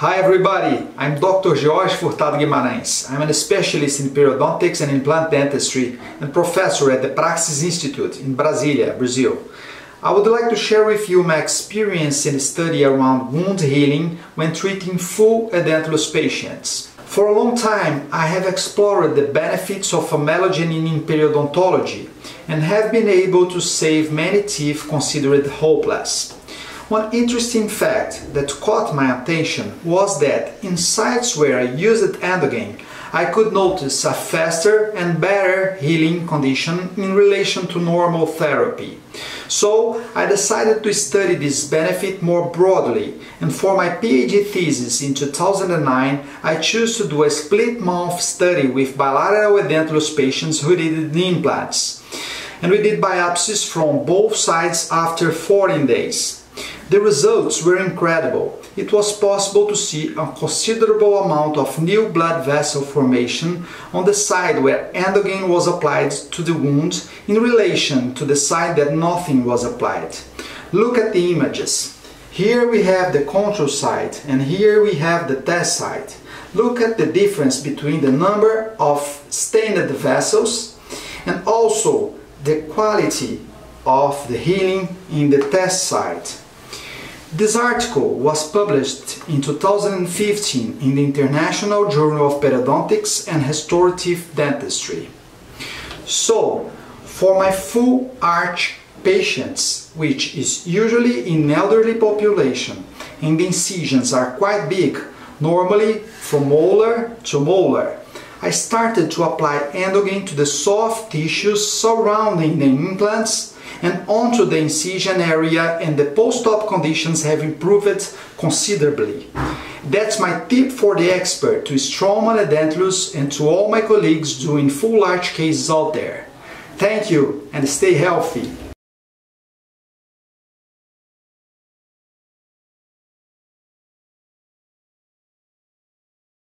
Hi everybody, I'm Dr. Jorge Furtado Guimarães. I'm a specialist in periodontics and implant dentistry and professor at the Praxis Institute in Brasilia, Brazil. I would like to share with you my experience in study around wound healing when treating full edentulous patients. For a long time, I have explored the benefits of amelogenin in periodontology and have been able to save many teeth considered hopeless. One interesting fact that caught my attention was that in sites where I used Emdogain, I could notice a faster and better healing condition in relation to normal therapy. So I decided to study this benefit more broadly and for my PhD thesis in 2009 I chose to do a split mouth study with bilateral edentulous patients who needed implants. And we did biopsies from both sides after 14 days. The results were incredible. It was possible to see a considerable amount of new blood vessel formation on the side where Emdogain was applied to the wound in relation to the side that nothing was applied. Look at the images. Here we have the control side and here we have the test side. Look at the difference between the number of stained vessels and also the quality of the healing in the test side. This article was published in 2015 in the International Journal of Periodontics and Restorative Dentistry. So, for my full arch patients, which is usually in elderly population, and the incisions are quite big, normally from molar to molar, I started to apply Emdogain to the soft tissues surrounding the implants and onto the incision area and the post-op conditions have improved considerably. That's my tip for the expert to Straumann Edentulous and to all my colleagues doing full arch cases out there. Thank you and stay healthy.